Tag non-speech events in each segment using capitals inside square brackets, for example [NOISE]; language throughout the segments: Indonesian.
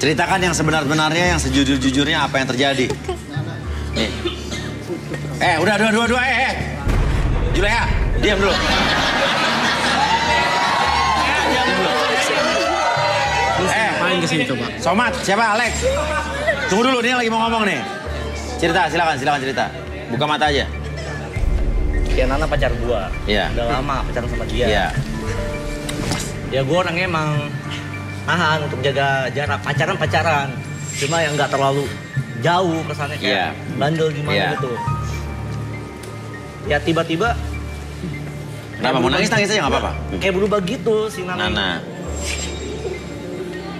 Ceritakan yang sebenar-benarnya, yang sejujur-jujurnya apa yang terjadi. Nih. Eh, udah, dua, dua, dua, eh, eh. Juleha, diam dulu. Diam dulu. Eh, Main ke sini coba. Somat, siapa? Alex. Tunggu dulu, dia lagi mau ngomong nih. Cerita, silakan, silakan cerita. Buka mata aja. Ya Nana pacar gua. Iya. Udah lama pacaran sama dia. Iya. Ya gua orangnya emang nahan untuk jaga jarak pacaran pacaran. Cuma yang nggak terlalu jauh kesannya kayak Iya. bandel gimana Iya. gitu. Ya tiba-tiba Kenapa? Mau nangis, nangis aja nggak apa-apa. kayak berubah gitu si Nana. Nana.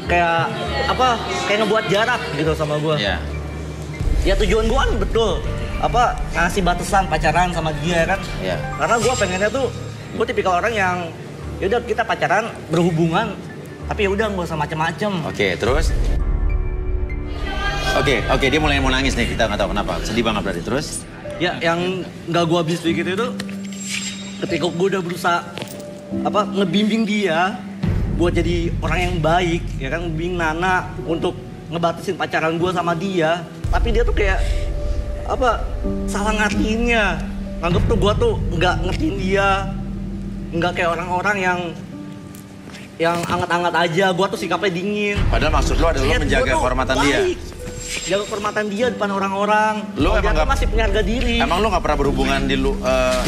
Kayak apa? Kayak ngebuat jarak gitu sama gua. Iya. Ya tujuan gua kan betul. Apa ngasih batasan pacaran sama dia kan? Iya. Karena gua pengennya tuh gua tipikal orang yang yaudah kita pacaran berhubungan tapi ya udah nggak usah macem-macem. Oke, terus? Oke, oke, dia mulai mau nangis nih, kita nggak tahu kenapa. Sedih banget berarti. Terus? Ya yang nggak gua habis pikir itu ketika gua udah berusaha apa ngebimbing dia buat jadi orang yang baik ya kan bimbing Nana untuk ngebatasin pacaran gua sama dia tapi dia tuh kayak apa salah ngertiinnya nganggep tuh gua tuh nggak ngertiin dia nggak kayak orang-orang yang yang anget-anget aja gua tuh sikapnya dingin Padahal maksud lo adalah lo Lihat, menjaga kehormatan dia. Jaga kehormatan dia depan orang-orang. Lu Kalau emang nggak- masih punya harga diri. Emang lo nggak pernah berhubungan di lu, eh,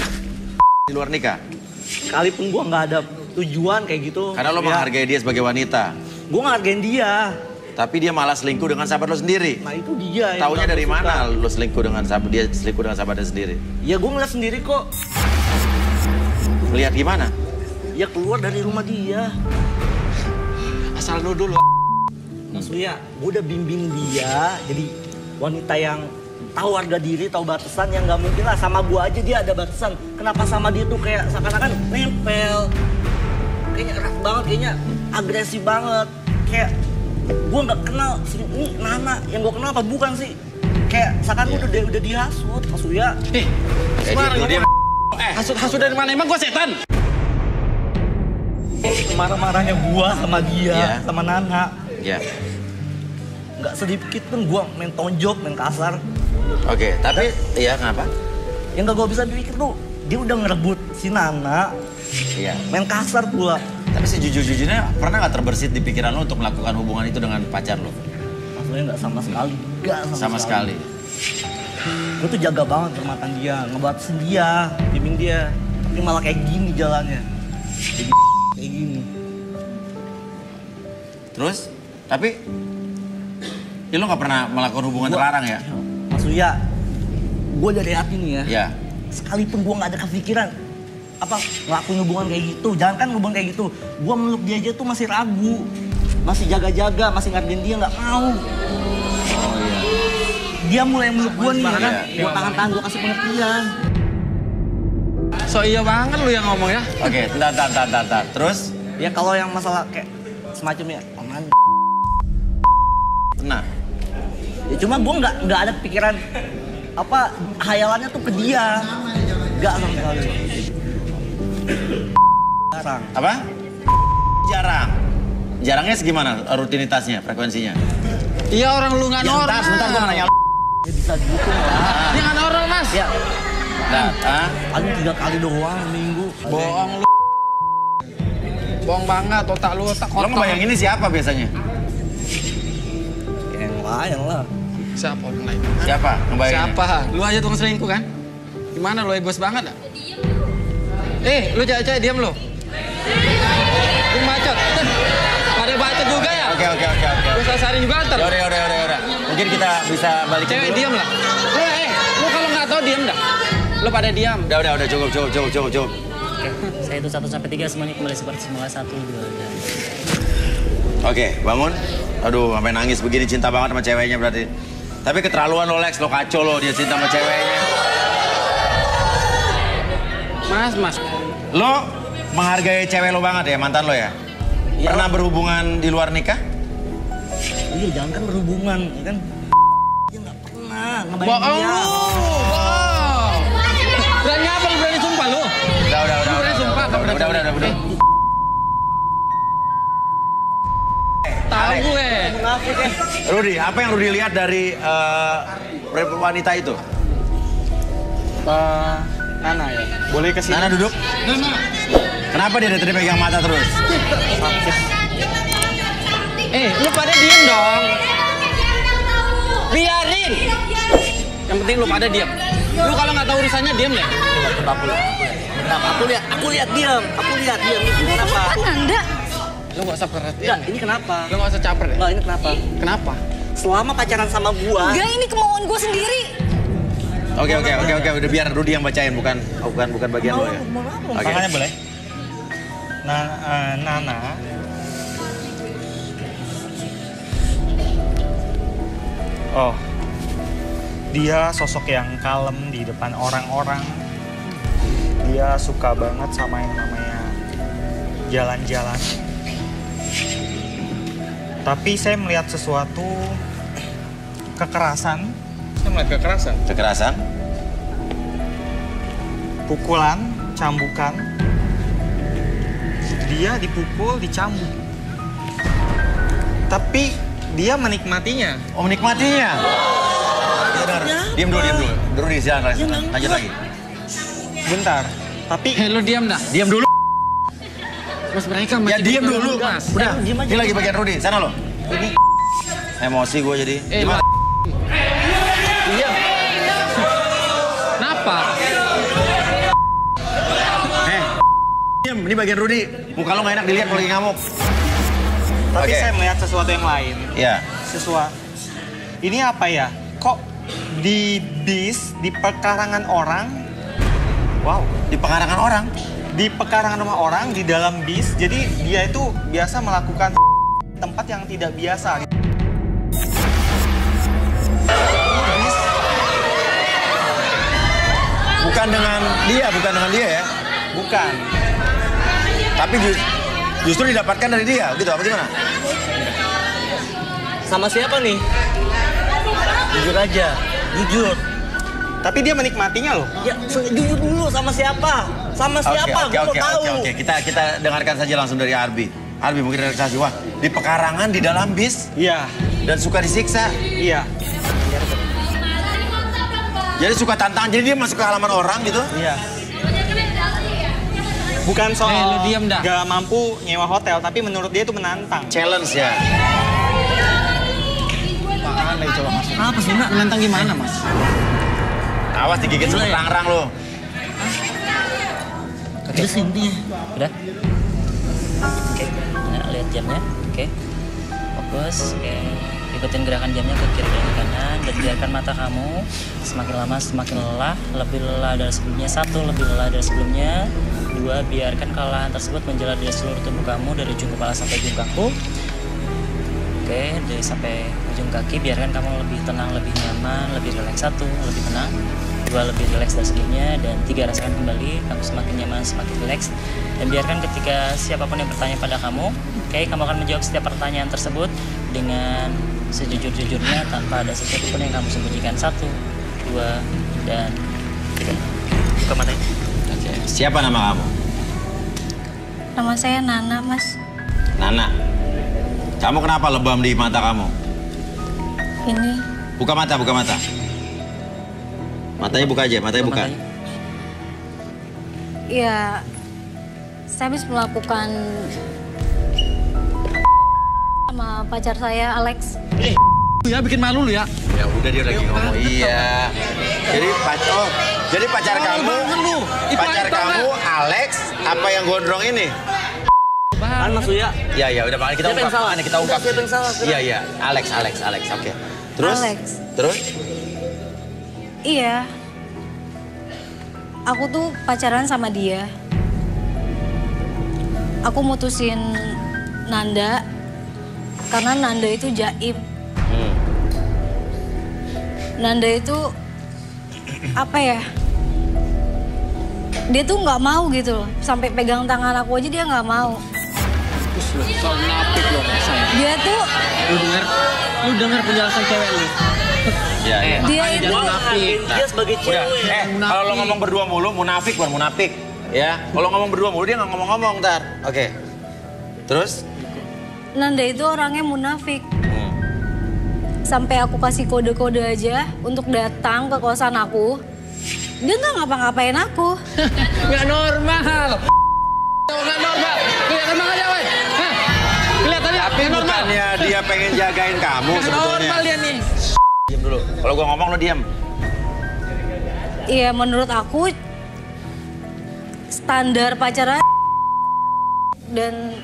di luar nikah? Sekalipun gua nggak ada tujuan kayak gitu. Karena lo ya, menghargai dia sebagai wanita. Gua ngehargain dia. Tapi dia malah selingkuh dengan sahabat lo sendiri. Nah itu dia. Taunya dari suka. mana lo selingkuh dengan sahabat dia selingkuh dengan sahabatnya sendiri? Ya gua ngeliat sendiri kok. Lihat gimana? Ya keluar dari rumah dia. Asal lu dulu. Maksudnya gua udah bimbing dia jadi wanita yang tahu harga diri, tahu batasan yang nggak mungkin lah sama gua aja dia ada batasan. Kenapa sama dia tuh kayak seakan-akan nempel. Kayaknya erat banget, kayaknya agresif banget. Kayak gua nggak kenal si ini Nana yang gua kenal apa bukan sih? Kayak seakan Iya. udah udah dihasut, maksudnya Eh, Eh, Sembarang dia, dia, eh, hasut-hasut dari mana? Emang gua setan? Marah-marahnya gua sama dia, Iya. sama Nana. ya. Nggak sedikit pun gua main tonjok, main kasar. Oke, tapi ya kenapa? Yang gak gua bisa pikir tuh, dia udah ngerebut si Nana, Iya. main kasar pula. Tapi sejujur-jujurnya pernah nggak terbersit di pikiran lo untuk melakukan hubungan itu dengan pacar lo? Maksudnya nggak sama sekali, nggak sama, Sama sekali. Gue tuh jaga banget kehormatan dia, ngebatasin dia, bimbing dia. Tapi malah kayak gini jalannya. Jadi Terus? Tapi ya lo nggak pernah melakukan hubungan Gua- terlarang ya? Maksudnya, gue dari hati nih ya. Ya. Sekalipun gue nggak ada kepikiran apa ngelakuin hubungan kayak gitu, jangan kan hubungan kayak gitu. Gue meluk dia aja tuh masih ragu, masih jaga-jaga, masih ngargain dia nggak mau. Oh iya. Dia mulai meluk gue nih, ya kan? Iya. Gue tangan-tangan gue kasih pengertian. So iya banget lu yang ngomong ya. Oke, entar, entar, entar, entar, entar. Terus? Ya kalau yang masalah kayak semacamnya. Nah, Ya cuma gue nggak nggak ada pikiran apa hayalannya tuh ke dia, nggak sama sekali. Jarang. apa? Jarang. Jarangnya segimana rutinitasnya, frekuensinya? Iya orang lu nggak Ya, normal. ntar, sebentar gue nanya Ya bisa dihitung lah. Dia nggak normal mas. Ya Nah, ah? paling tiga kali doang minggu. Bohong lu. Bohong banget otak lu otak Lo kotor. ngebayanginnya siapa biasanya? Lain lah. Siapa orang lain? Siapa? Ngebayanginnya? Siapa? Lu aja tukang selingkuh kan? Gimana lu egois banget dah? Eh, lu cewek-cewek diam lu. Lu bacot. Tuh, Pada bacot juga ya? Oke, oke, oke, oke. Lu sasarin juga ntar. Ya udah, ya udah, ya udah, ya udah. Mungkin kita bisa balikin Cewek dulu. diam lah. Lu eh, lu kalau nggak tahu diam dah. Lu pada diam. Udah, udah, udah, cukup, cukup, cukup, cukup, cukup. Oke, saya itu 1 sampai 3 semuanya kembali seperti semula 1 2 dan Oke, bangun. Aduh, sampai nangis begini cinta banget sama ceweknya berarti. Tapi keterlaluan lo Lex, lo kacau lo dia cinta sama ceweknya. Mas, mas. Lo menghargai cewek lo banget ya, mantan lo ya? Iya. Pernah berhubungan di luar nikah? Iya jangan kan berhubungan, ya kan? Dia nggak pernah ngebayang Bohong dia. lu. Bohong. Berani apa lu berani sumpah lu? Udah, udah, udah, berani udah, sumpah, udah, udah, udah, udah. Tahu gue. Ya. Rudi, apa yang Rudi lihat dari eh, wanita itu? Eh, Nana ya. Boleh ke sini? Nana duduk. Kenapa dia dari tadi pegang mata terus? Eh, lu pada diem dong. Biarin. Yang penting lu pada diem. Lu kalau nggak tahu urusannya diem deh. Kenapa lu? Kenapa? Aku lihat, aku lihat diam, aku lihat diam. Ini kenapa? Kan Nanda. Lu nggak usah perhatiin. Enggak, ini kenapa? Lu nggak usah caper deh. Enggak, ini kenapa? Kenapa? Selama pacaran sama gua, Enggak, ini kemauan gue sendiri. Oke oke oke oke udah biar Rudi yang bacain bukan bukan bukan bagian lo ya. Oke. Tangannya boleh? Nah, eh, Nana Oh, dia sosok yang kalem di depan orang-orang. Dia suka banget sama yang namanya jalan-jalan. Tapi saya melihat sesuatu kekerasan, Saya melihat kekerasan. Kekerasan. pukulan, cambukan. Dia dipukul, dicambuk. Tapi dia menikmatinya. Oh menikmatinya. Dengar. Diam dulu diam dulu. Rudi silakan lanjut, lanjut lagi. Bentar. Tapi lu diam dah. Diam dulu. Mas mereka Ya masih diam berdua dulu. Mas. Udah. Diam aja. Ini lagi bagian Rudi. Sana lo. Ini emosi gue jadi. Eh, Gimana? Diam. Kenapa? Eh. Diam. Ini bagian Rudi. Muka lo gak enak dilihat kalau lagi ngamuk. tapi Oke. saya melihat sesuatu yang lain. Ya. Sesuatu. Ini apa ya? Kok di bis, di pekarangan orang, wow, Di pekarangan orang. Di pekarangan rumah orang, di dalam bis, jadi dia itu biasa melakukan tempat yang tidak biasa. Bis, Bukan dengan dia, bukan dengan dia ya. bukan. Tapi ju- justru didapatkan dari dia, gitu apa gimana? sama siapa nih? Jujur aja, jujur. Tapi dia menikmatinya loh. Ya, jujur dulu sama siapa? Sama siapa? Oke, Gua oke, mau tahu. oke, oke. Kita kita dengarkan saja langsung dari Arbi. Arbi mungkin relaksasi. Wah, di pekarangan di dalam bis Iya, dan suka disiksa. iya, Jadi suka tantangan. Jadi dia masuk ke halaman orang gitu. iya. Bukan soal Eh, lu diam dah. gak mampu nyewa hotel, tapi menurut dia itu menantang. Challenge ya. Apaan lagi coba mas? Apa sih, Nak? Menantang gimana mas? Awas digigit semut rang-rang lo. Terus intinya. Udah? Oke, nah, lihat jamnya. Oke. Fokus. Oke. Ikutin gerakan jamnya ke kiri dan ke kanan dan biarkan mata kamu semakin lama semakin lelah, lebih lelah dari sebelumnya. Satu, lebih lelah dari sebelumnya. Dua, biarkan kelelahan tersebut menjalar dari seluruh tubuh kamu dari ujung kepala sampai ujung kaku. Oke, dari sampai ujung kaki biarkan kamu lebih tenang, lebih nyaman, lebih rileks satu, lebih tenang. Dua lebih rileks dari sebelumnya dan tiga rasakan kembali kamu semakin nyaman, semakin rileks. Dan biarkan ketika siapa pun yang bertanya pada kamu, oke, kamu akan menjawab setiap pertanyaan tersebut dengan sejujur-jujurnya tanpa ada sesuatu pun yang kamu sembunyikan. Satu, dua, dan tiga. Buka matanya. Oke. Siapa nama kamu? Nama saya Nana, Mas. Nana. Kamu kenapa lebam di mata kamu? Ini Buka mata, buka mata. Matanya buka aja, matanya buka. matanya. ya saya habis melakukan sama pacar saya Alex. Ya bikin malu lu ya. Ya udah dia lagi ngomong. Iya. Jadi pacar, oh, jadi pacar kamu, banget lu. Pacar kamu Alex, apa yang gondrong ini? Kan Mas Uya. Ya ya udah makanya kita Siapa yang ungkap, salah? kita ungkap. Siapa yang salah? Iya iya, Alex, Alex, Alex, oke. Terus? Alex. Terus? Iya. Aku tuh pacaran sama dia. Aku mutusin Nanda karena Nanda itu jaim. Hmm. Nanda itu apa ya? Dia tuh nggak mau gitu loh. Sampai pegang tangan aku aja dia nggak mau. Dia tuh Lu dengar, lu dengar penjelasan cewek lu. Iya iya. dia Makanya itu jangan munafik. Dia sebagai Udah, cewek. eh kalau lo ngomong berdua mulu, munafik bukan munafik. Ya, kalau ngomong berdua mulu dia nggak ngomong-ngomong ntar. Oke. Terus? Nanda itu orangnya munafik. Hmm. sampai aku kasih kode-kode aja untuk datang ke kosan aku. Dia nggak ngapa-ngapain aku. [LAUGHS] Nggak normal. Nggak normal. Kelihatan banget ya? Kelihatannya Tapi nggak normal. bukannya dia pengen jagain kamu sebetulnya. normal dia dulu. Kalau gua ngomong lo diam. Iya menurut aku standar pacaran dan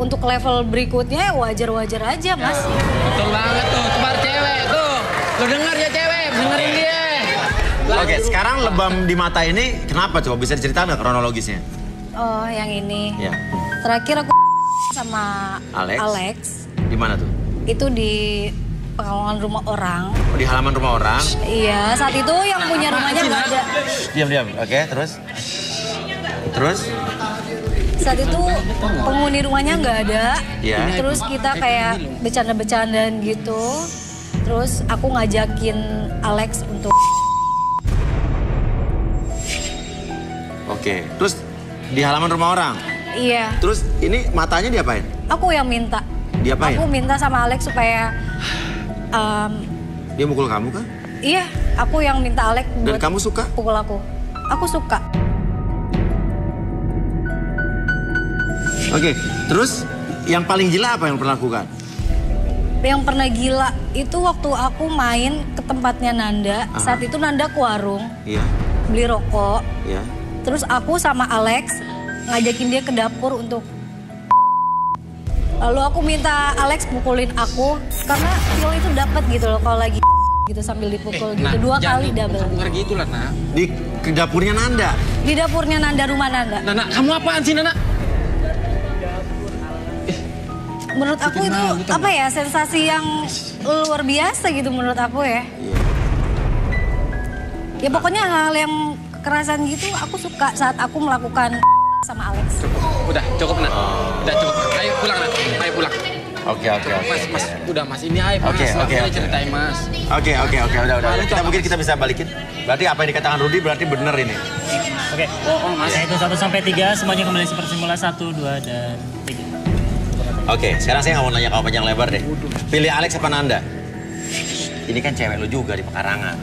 untuk level berikutnya wajar-wajar aja mas. Betul banget tuh, kemar cewek tuh. Lo denger ya cewek, dengerin dia. Oke, sekarang lebam di mata ini kenapa coba bisa diceritakan nggak kronologisnya? Oh yang ini. Ya. Terakhir aku sama Alex? Alex Di mana tuh? itu di pengawangan rumah orang. Oh, di halaman rumah orang. Iya saat itu yang punya rumahnya nggak ada. Diam diam. Oke, terus? Terus? Saat itu penghuni rumahnya nggak ada. Iya. Terus kita kayak bercanda-bercandaan gitu. Terus aku ngajakin Alex untuk Oke. Terus di halaman rumah orang. iya. Terus ini matanya diapain? Aku yang minta. Diapain? Aku minta sama Alex supaya em, Dia mukul kamu kan? iya, aku yang minta Alex Dan buat kamu suka? pukul aku. Aku suka. Oke. Terus yang paling gila apa yang pernah lakukan? Yang pernah gila itu waktu aku main ke tempatnya Nanda. Aha. Saat itu Nanda ke warung Iya. beli rokok. Iya. Terus aku sama Alex ngajakin dia ke dapur untuk Lalu aku minta Alex pukulin aku karena feel itu dapat gitu loh kalau lagi gitu sambil dipukul gitu dua kali double. Bukan gitu lah, Nak. Di ke dapurnya Nanda. Di dapurnya Nanda rumah Nanda. Nana, kamu apaan sih, Nana? Menurut aku itu apa ya sensasi yang luar biasa gitu menurut aku ya. Iya. Ya pokoknya hal yang kekerasan gitu aku suka saat aku melakukan sama Alex. Udah, cukup, Nak. Udah, cukup. Ayo pulang, Nak. Ayo pulang. Oke oke oke. Mas, mas, udah mas, ini ayo mas, Oke, oke, oke. ceritain mas. Oke oke oke udah udah. Kita mungkin kita bisa balikin. Berarti apa yang dikatakan Rudi berarti benar ini. Oke. Oh, oh mas. Saya itu 1 sampai 3 semuanya kembali seperti semula 1 2 dan 3. Oke, sekarang saya nggak mau nanya kamu panjang lebar deh. Pilih Alex apa Nanda? Ini kan cewek lu juga di pekarangan.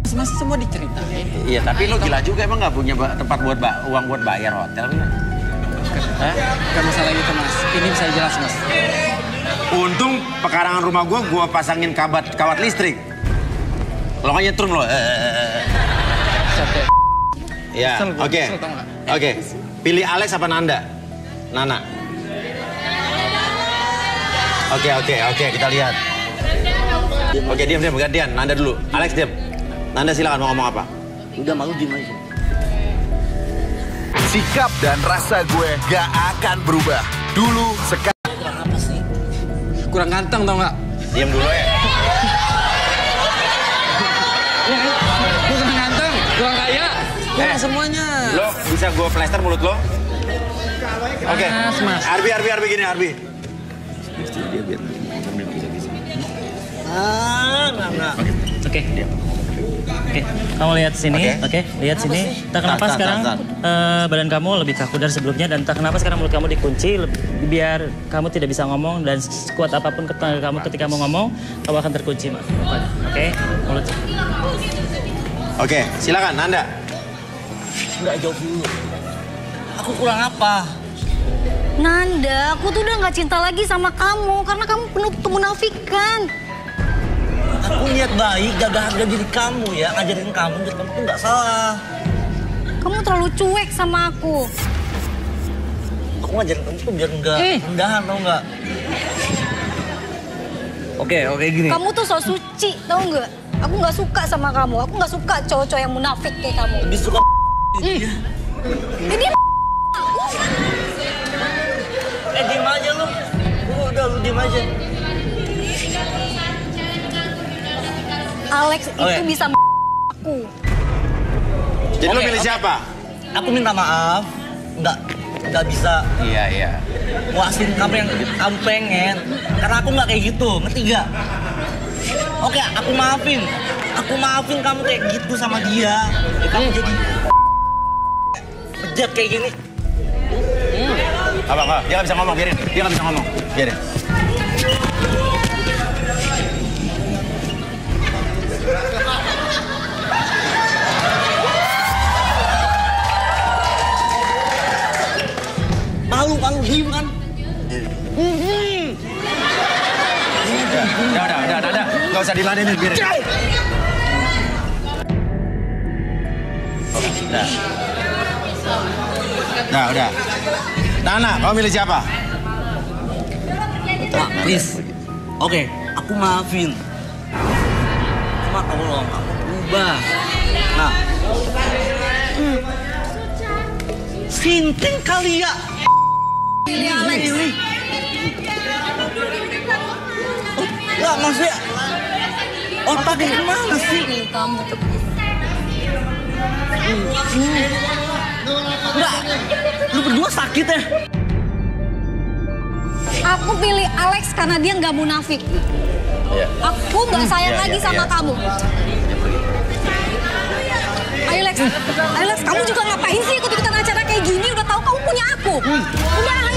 Mas, mas semua diceritain. Iya, tapi lu gila juga emang nggak punya tempat buat uang buat bayar hotel lu? Hah? Gak masalah gitu mas, ini bisa jelas mas. Untung pekarangan rumah gua gua pasangin kabat kawat listrik. Kalau nggak nyetrum lo. Eh, eh, eh. Ya, oke. nggak? Oke. Pilih Alex apa Nanda? Nana. Oke, oke, oke, kita lihat. Oke, diam, diam, gantian. Nanda dulu. Alex, diam. Nanda silakan mau ngomong apa? Udah malu diem aja. Sikap dan rasa gue gak akan berubah. Dulu, sekarang. Apa sih? kurang ganteng tau nggak? Diam dulu ya. Iya kan? Kurang ganteng, kurang kaya, kurang Eh. semuanya. Lo bisa gue plester mulut lo? Oke. Mas, mas. Arbi, Arbi, Arbi gini, Arbi. Ah, Nana. Oke. Oke, kamu lihat sini, Oke. oke, lihat sini. Tak kenapa sekarang eh, badan kamu lebih kaku dari sebelumnya dan tak kenapa sekarang mulut kamu dikunci leb- biar kamu tidak bisa ngomong dan sekuat apa pun ketangga kamu ketika mau ngomong kamu akan terkunci, Mak. Oke, mulut. Oke, silakan Nanda. Enggak jawab dulu. Aku kurang apa? Nanda, aku tuh udah nggak cinta lagi sama kamu karena kamu penuh kemunafikan. Aku niat baik, jaga harga diri kamu ya. Ngajarin kamu, jadi kamu tuh nggak salah. Kamu terlalu cuek sama aku. Aku ngajarin kamu tuh biar nggak Eh. rendahan, tau nggak? Oke, oke gini. Kamu tuh so suci, tau nggak? Aku nggak suka sama kamu. Aku nggak suka cowok-cowok yang munafik kayak kamu. Lebih suka Ini Eh, diem aja lu. Lu udah, lu diem aja. Alex Oke. itu bisa aku. Jadi lo Oke, pilih oke. siapa? Aku minta maaf. Nggak, nggak bisa Iya, iya. muasin kamu yang kamu pengen. Karena aku nggak kayak gitu, ngerti gak? Oke, aku maafin. Aku maafin kamu kayak gitu sama dia. Ya, kamu jadi bejat kayak gini. Apa, apa? Dia nggak bisa ngomong, biarin. Dia nggak bisa ngomong, biarin. kan diem kan. Udah, udah, udah, udah, nggak usah diladenin, biarin. Oke, udah. Udah, udah. Nana, kau milih siapa? Please. Oke, aku maafin. Cuma tolong, aku berubah. Nah. Hmm. Sinting kali ya. Pilih Alex. Ini. Oh, Enggak, maksudnya. Otaknya ke mana sih? Pilih kamu. Enggak. Lu berdua sakit ya? Aku pilih Alex karena dia nggak munafik. Iya. Aku nggak sayang Iya, lagi iya, sama iya. kamu. Ayo Lex, ayo Lex, kamu juga ngapain sih ikut-ikutan acara kayak gini? Udah tahu kamu punya aku. Udah, ayo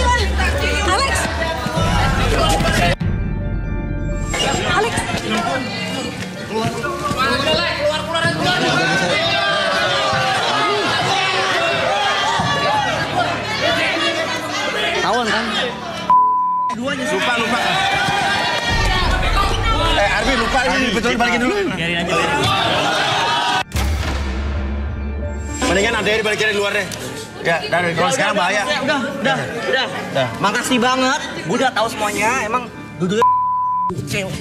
Alex. Alex. Tawan kan? Lupa, lupa. Eh, Arbi lupa ini betul balikin dulu. Biarin aja. Mendingan ada yang balikin di luar deh. Ya, dari kalau sekarang bahaya. Udah, udah, udah. Udah. Makasih banget. Gue udah tahu semuanya. Emang duduknya cewek.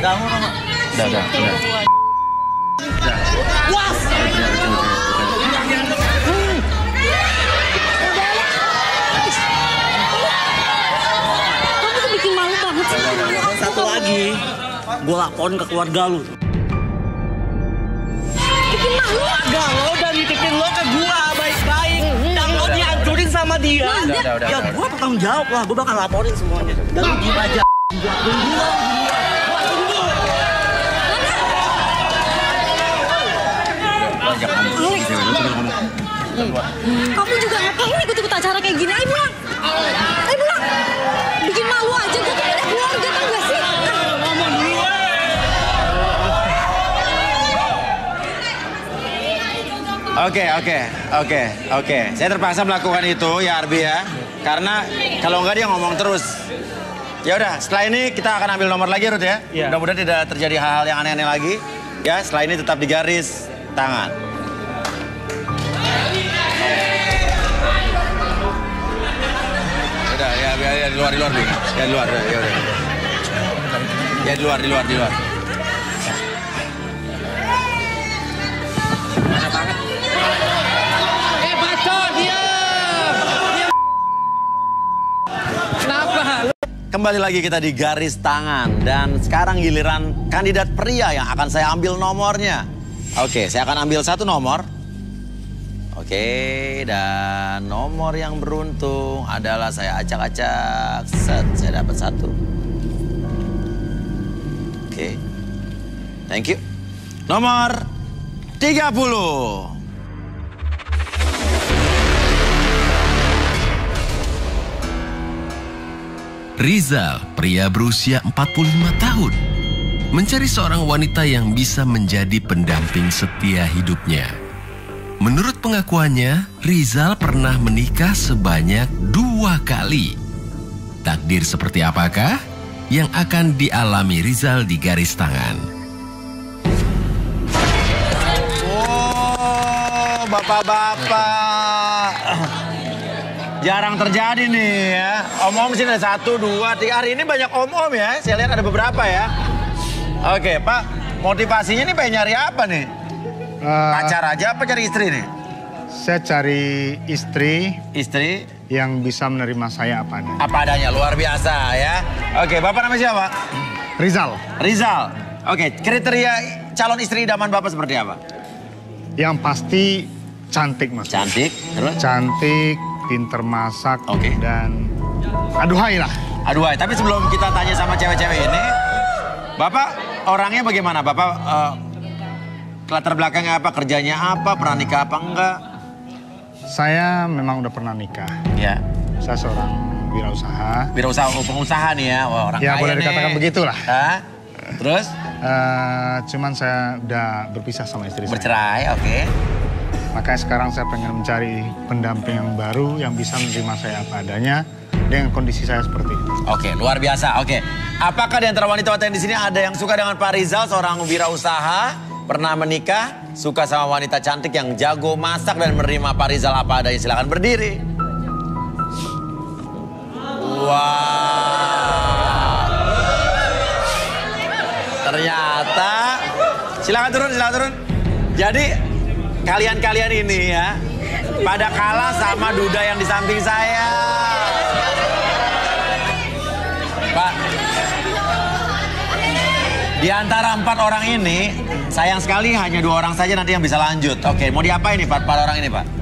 Udah, mau. Udah, udah, udah. Was! Kamu tuh bikin malu banget sih. Satu lagi, gue laporin ke keluarga lu. Keluarga lo dan nitipin lo ke gua baik-baik. Dan lo dihancurin sama dia. Udah, udah, udah, ya udah. gua bertanggung jawab lah. Gua bakal laporin semuanya. Dan lu diem aja. Gua tunggu ngomong. Kamu juga ngapain ikut-ikut acara kayak gini? Ayo pulang. Oke, oke, oke, oke. Saya terpaksa melakukan itu ya Arbi ya. Karena kalau enggak dia ngomong terus. Ya udah, setelah ini kita akan ambil nomor lagi Ruth ya. Iya. Mudah-mudahan tidak terjadi hal-hal yang aneh-aneh lagi. Ya, setelah ini tetap di garis tangan. Udah, ya, ya, ya, di luar, di luar, Bi. Ya, di luar, ya, ya, udah. Ya, di luar, di luar, di luar. Kembali lagi kita di garis tangan dan sekarang giliran kandidat pria yang akan saya ambil nomornya. Oke, saya akan ambil satu nomor. Oke, dan nomor yang beruntung adalah saya acak-acak. Set, saya dapat satu. Oke. Thank you. Nomor 30. Rizal, pria berusia 45 tahun, mencari seorang wanita yang bisa menjadi pendamping setia hidupnya. Menurut pengakuannya, Rizal pernah menikah sebanyak dua kali. Takdir seperti apakah yang akan dialami Rizal di garis tangan? Oh, bapak-bapak. Jarang terjadi nih ya. Om-om sini ada satu, dua, tiga. Hari ini banyak om-om ya. Saya lihat ada beberapa ya. Oke, Pak. Motivasinya nih pengen nyari apa nih? Pacar aja apa cari istri nih? saya cari istri Istri yang bisa menerima saya apa adanya. apa adanya, luar biasa ya. Oke, Bapak namanya siapa? Rizal, Rizal. Oke, kriteria calon istri idaman Bapak seperti apa? yang pasti cantik mas. Cantik, terus? Cantik, pinter masak, Oke. dan aduhai lah. Aduh, tapi sebelum kita tanya sama cewek-cewek ini, Bapak orangnya bagaimana? Bapak eh, latar belakangnya apa, kerjanya apa, pernah nikah apa enggak? Saya memang udah pernah nikah. Ya, Saya seorang wirausaha. wirausaha oh, pengusaha nih ya, Wah, orang Ya, kaya boleh nih. dikatakan begitulah. Hah? Terus Eh, cuman saya udah berpisah sama istri saya. bercerai, oke. Makanya sekarang saya pengen mencari pendamping yang baru yang bisa menerima saya apa adanya. dengan kondisi saya seperti ini. Oke, luar biasa. Oke. Apakah di antara wanita-wanita yang di sini ada yang suka dengan Pak Rizal, seorang wirausaha, pernah menikah, suka sama wanita cantik yang jago masak dan menerima Pak Rizal apa adanya? Silakan berdiri. Wow. Ternyata silakan turun, silakan turun. Jadi kalian-kalian ini ya pada kalah sama Duda yang di samping saya. Pak, di antara empat orang ini, sayang sekali hanya dua orang saja nanti yang bisa lanjut. Oke, mau diapain nih empat orang ini Pak?